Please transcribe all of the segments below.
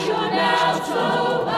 should now so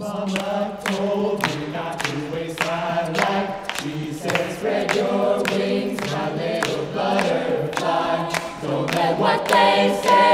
Mama told me not to waste my life. She said, spread your wings, my little butterfly. Don't let what they say